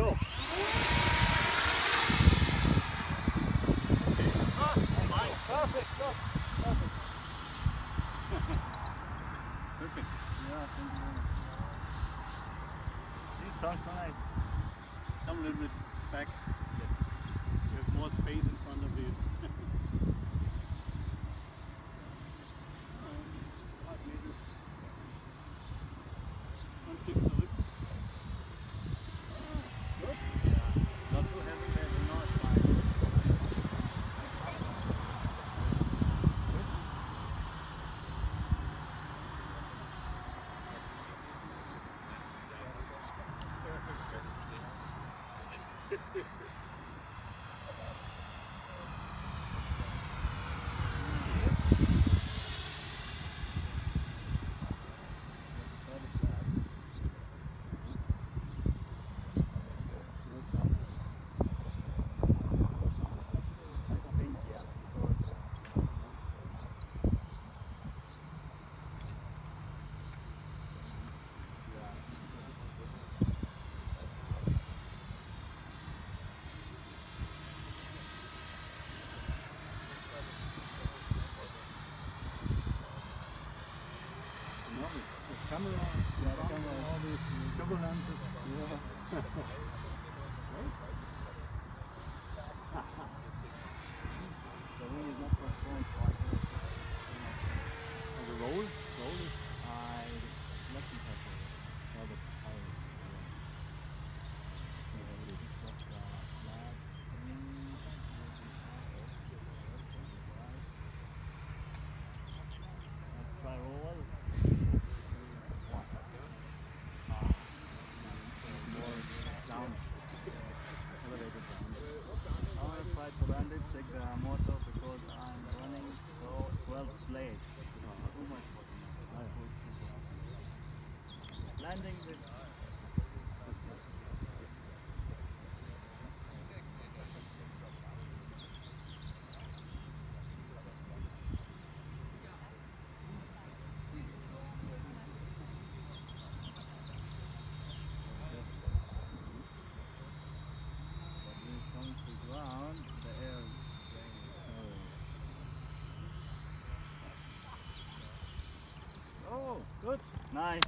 go. Perfect. Yeah, thank you. See, so nice. Come a little bit back. Yes. You have more space in front of you. Und Blick zurück. Gut. Not too heavy, baby. No, it's fine. The camera, yeah, the camera, all these double lenses. Yeah. Motor because I'm running so 12 blades. Too much. Landing with good. Nice.